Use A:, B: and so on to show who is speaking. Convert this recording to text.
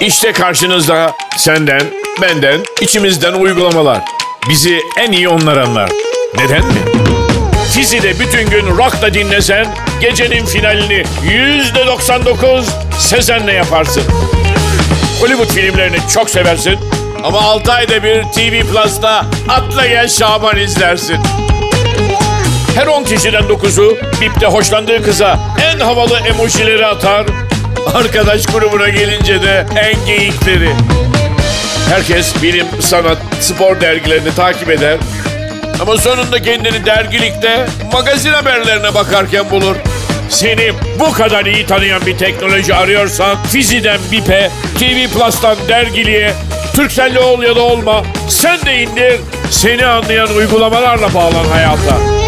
A: İşte karşınızda senden, benden, içimizden uygulamalar. Bizi en iyi onlar anlar. Neden mi? Fizi'de bütün gün rock da dinlesen, gecenin finalini yüzde 99 Sezen'le yaparsın. Hollywood filmlerini çok seversin ama 6 ayda bir TV Plus'ta Atla Gel Şaban izlersin. Her 10 kişiden 9'u bipte hoşlandığı kıza en havalı emojileri atar. Arkadaş grubuna gelince de en geyikleri. Herkes bilim, sanat, spor dergilerini takip eder. Ama sonunda kendini dergilikte magazin haberlerine bakarken bulur. Seni bu kadar iyi tanıyan bir teknoloji arıyorsan Fizi'den BİP'e, TV Plus'tan dergiliğe, Turkcell'le ol ya da olma sen de indir. Seni anlayan uygulamalarla bağlan hayata.